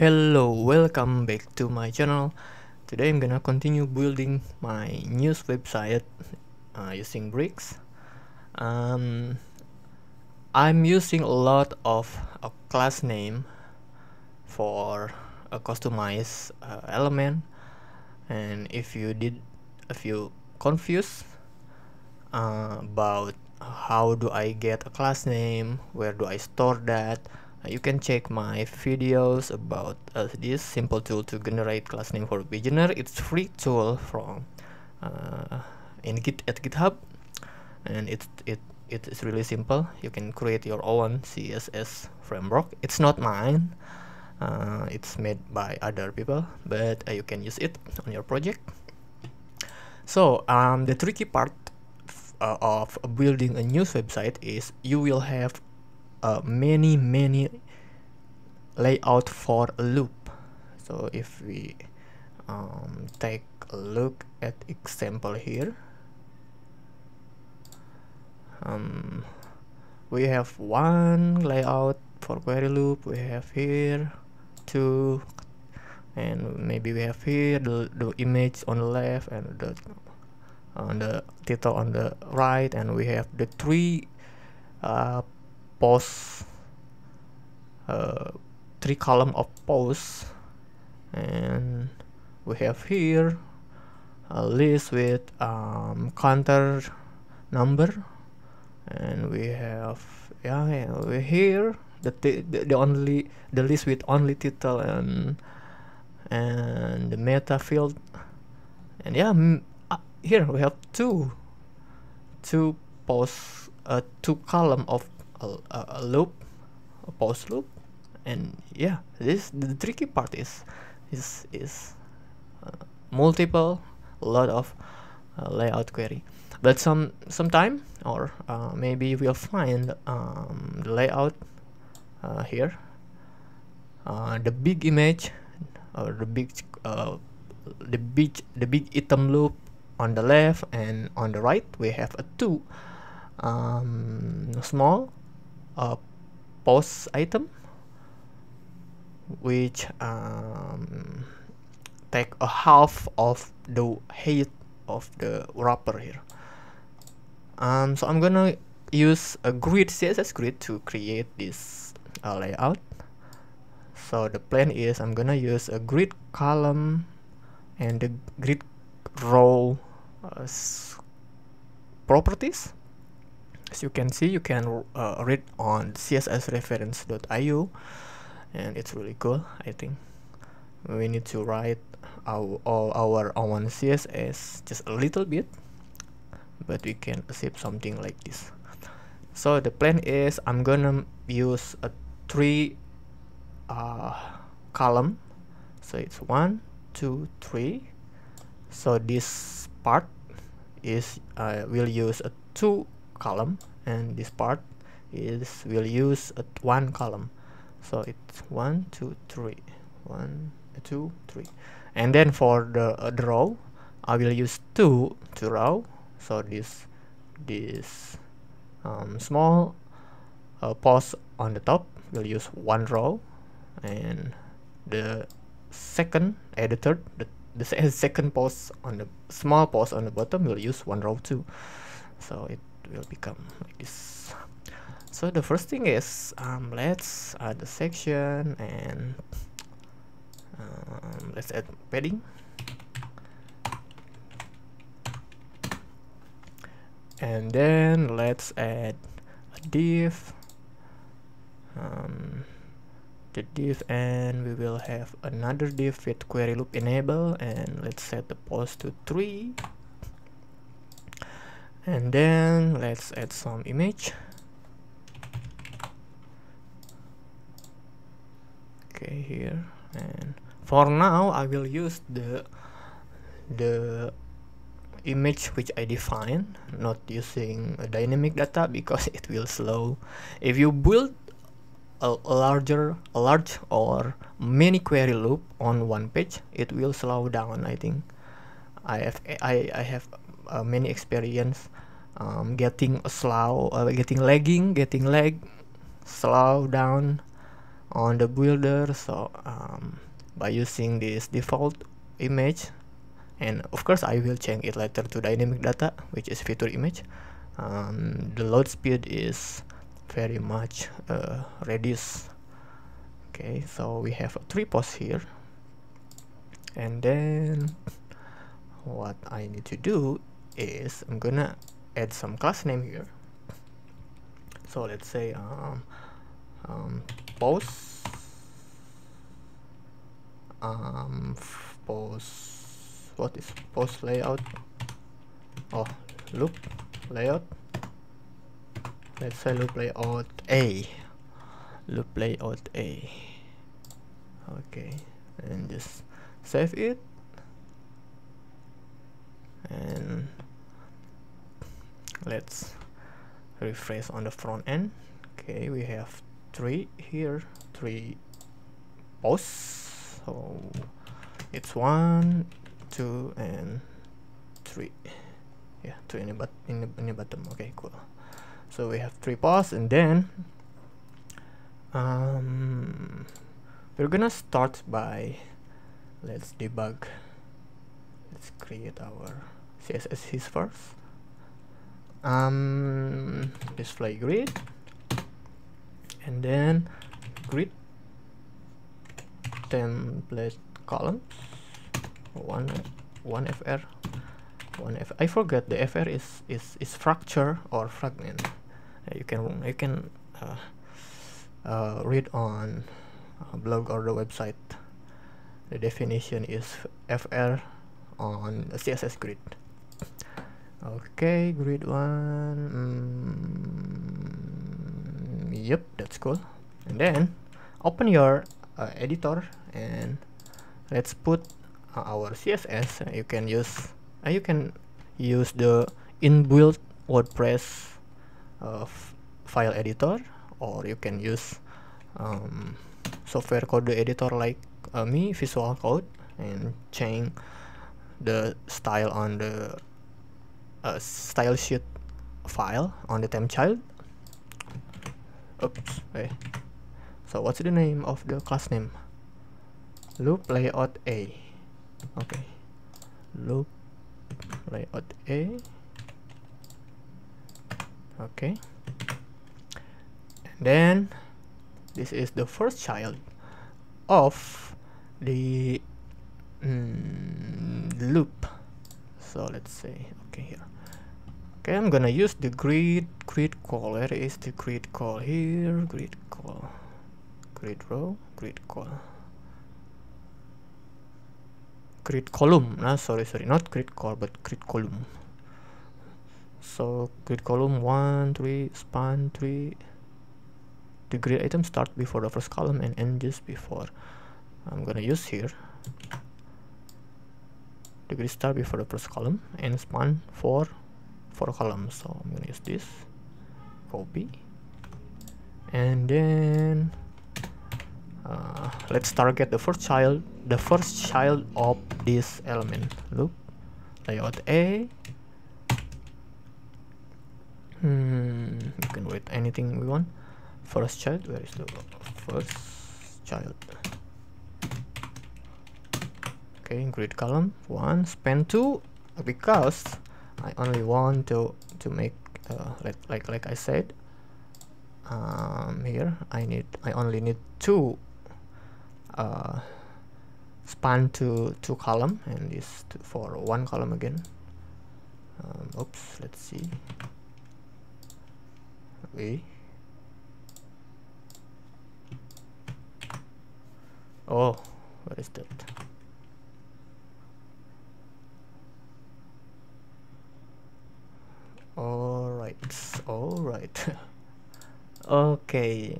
Hello, welcome back to my channel. Today I'm gonna continue building my news website uh, using bricks. Um, I'm using a lot of a class name for a customized uh, element and if you did if you confused uh, about how do I get a class name where do I store that you can check my videos about uh, this simple tool to generate class name for beginner. It's free tool from uh, in git at github. And it's it it is really simple. You can create your own css framework. It's not mine. Uh, it's made by other people but uh, you can use it on your project. So um, the tricky part uh, of building a news website is you will have uh, many many layout for a loop. So if we um, take a look at example here um, we have one layout for query loop we have here two and maybe we have here the, the image on the left and the on the title on the right and we have the three uh, posts uh, three column of posts. And we have here a list with um, counter number. And we have yeah, we here the, the the only the list with only title and and the meta field. And yeah uh, here we have two two posts uh, two column of a, a, loop a post loop and yeah this the tricky part is is is uh, multiple a lot of uh, layout query. But some sometime or uh, maybe we'll find um, the layout uh, here. Uh, the big image or the big uh, the big the big item loop on the left and on the right we have a two um, small uh, post item which um, take a half of the height of the wrapper here. Um, so I'm gonna use a grid CSS grid to create this uh, layout. So the plan is I'm gonna use a grid column and the grid row uh, properties as you can see you can uh, read on cssreference.io and it's really cool I think. We need to write our all our own css just a little bit but we can accept something like this. So the plan is i'm gonna use a three uh, column. So it's one two three. So this part is uh, will use a two column and this part is will use a one column. So it's one two three. One two three. And then for the, uh, row I will use two to row so this this um, small uh, post on the top will use one row. And the second uh, the third the, the second post on the small post on the bottom will use one row too. So it will become like this. So the first thing is um, let's add the section and um, let's add padding. And then let's add a div. Um, the div and we will have another div with query loop enable and let's set the post to 3 and then let's add some image. Okay here. And for now I will use the the image which I define not using a dynamic data because it will slow. If you build a, larger a large or many query loop on one page it will slow down I think. I have I, I have uh, many experience um, getting slow uh, getting lagging getting lag slow down on the builder. So um, by using this default image and of course I will change it later to dynamic data which is feature image. Um, the load speed is very much uh, reduced. Okay so we have three posts here. And then what I need to do is I'm gonna add some class name here. So let's say um, um, post um, post what is post layout? Oh loop layout. Let's say loop layout A. Loop layout A. Okay and just save it and let's refresh on the front end. Okay we have three here three posts so it's one two and three. Yeah two in the, but in the, in the bottom. Okay cool. So we have three posts and then um, we're gonna start by let's debug let's create our css is first. Um, display grid. And then grid template columns one one fr one f i forget the fr is is is fracture or fragment. Uh, you can you can uh, uh, read on blog or the website. The definition is fr on css grid okay grid one mm, yep that's cool. And then open your uh, editor and let's put uh, our css you can use uh, you can use the inbuilt wordpress uh, file editor or you can use um, software code editor like uh, me visual code and change the style on the uh, style sheet file on the temp child. Oops okay so what's the name of the class name? Loop layout a. Okay. Loop layout a. Okay. And then this is the first child of the mm, loop so let's say okay here. Okay I'm gonna use the grid grid call where is the grid call here grid call grid row grid call. Grid column no sorry sorry not grid call but grid column. So grid column one three span three. The grid item start before the first column and end just before. I'm gonna use here the grid start before the first column and span for four columns so I'm gonna use this copy. And then uh, let's target the first child the first child of this element. Loop layout A. Hmm, you can write anything we want? First child where is the first child okay grid column one span two because I only want to to make uh, like like like I said um, here I need I only need two uh, span to two column and this for one column again. Um, oops let's see. We. Oh what is that all right all right. Okay.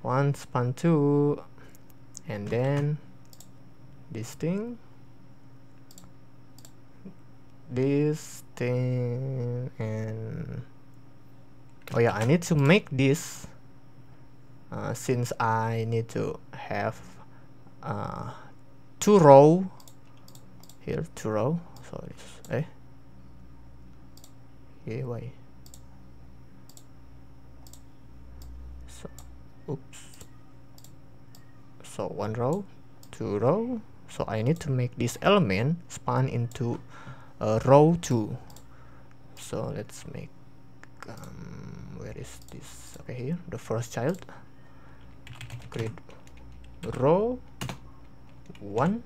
One span two. And then this thing. This thing and oh yeah I need to make this uh, since I need to have uh, two row. Here two row. So it's eh? Yeah why so oops. So one row two row. So I need to make this element span into a row 2 so let's make um, where is this? Okay here the first child. Grid row 1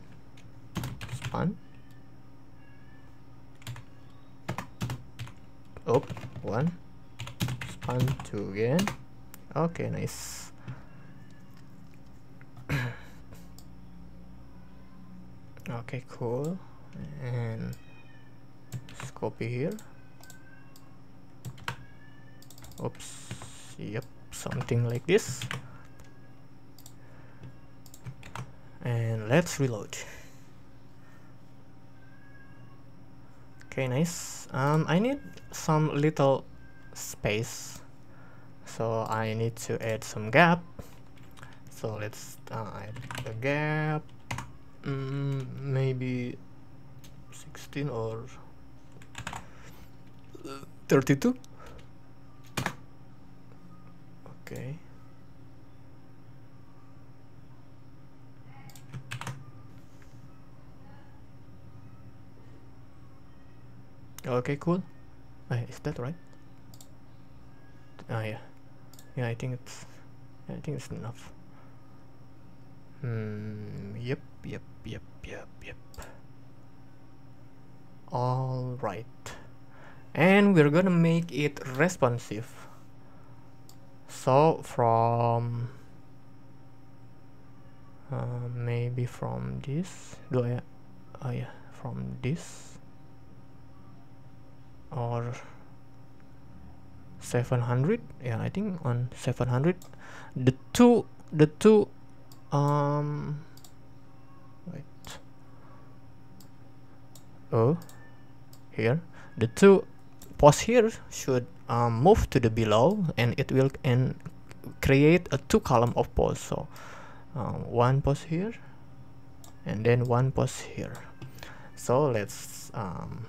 span. Up one span two again. Okay nice okay cool. And let's copy here. Oops. Yep something like this. And let's reload. Okay nice. Um, I need some little space. So I need to add some gap. So let's uh, add a gap mm, maybe 16 or 32 okay. Okay cool. Uh, is that right? Ah yeah. Yeah I think it's I think it's enough. Hmm yep yep yep yep yep. All right. And we're gonna make it responsive. So from uh, maybe from this. Do I oh yeah from this. Or 700 yeah I think on 700 the two the two um wait oh here. The two posts here should um, move to the below and it will and create a two column of posts so um, one post here and then one post here. So let's um,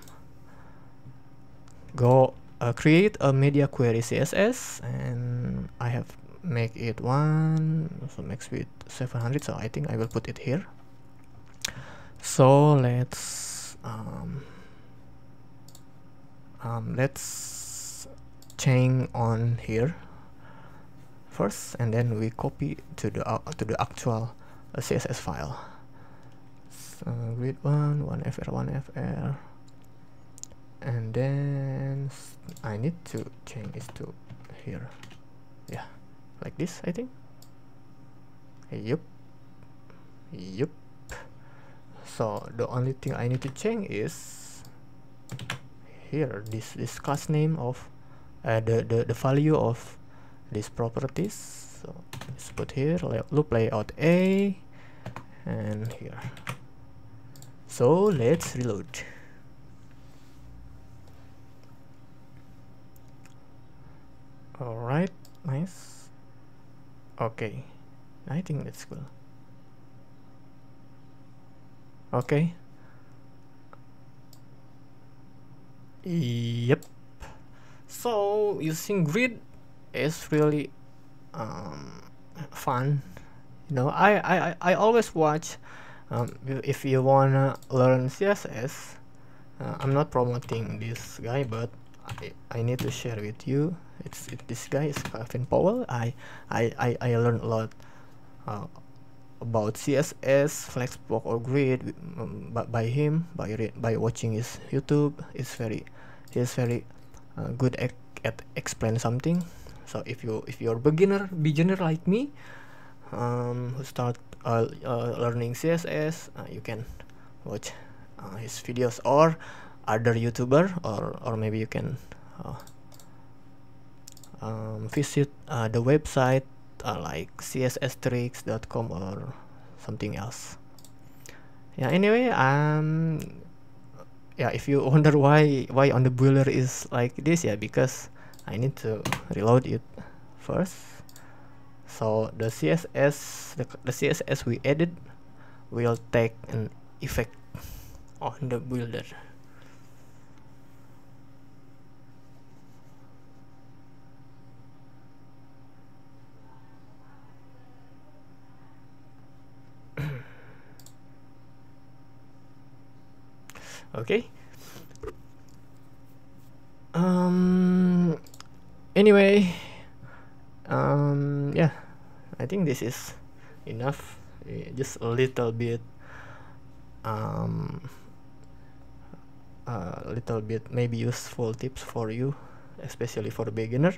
go uh, create a media query css and i have make it one so max width 700 so i think i will put it here so let's um, um, let's change on here first and then we copy to the uh, to the actual uh, css file. So grid one one fr one fr and then I need to change this to here. Yeah like this I think. Yep yep so the only thing I need to change is here this this class name of uh, the, the the value of these properties so let's put here loop layout A and here so let's reload Alright, nice. Okay, I think that's cool. Okay. Yep. So using grid is really um, fun. You know, I, I, I always watch um, if you wanna learn CSS. Uh, I'm not promoting this guy, but I, I need to share with you it's it, this guy is Kevin Powell I I I, I learned a lot uh, about CSS Flexbox or Grid um, by, him by by watching his YouTube it's very he's very uh, good at, at explain something. So if you if you're beginner beginner like me um, who start uh, uh, learning CSS uh, you can watch uh, his videos or other youtuber or or maybe you can uh, um, visit the website uh, like csstricks.com or something else. Yeah anyway um yeah if you wonder why why on the builder is like this yeah because I need to reload it first. So the CSS the, the CSS we added will take an effect on the builder okay. Um anyway um yeah i think this is enough. Just a little bit um a little bit maybe useful tips for you especially for the beginner.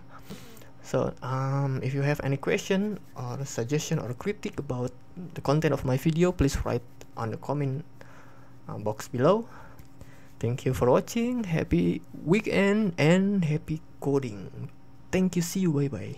So um, if you have any question or suggestion or critique about the content of my video please write on the comment uh, box below thank you for watching. Happy weekend and happy coding. Thank you. See you. Bye bye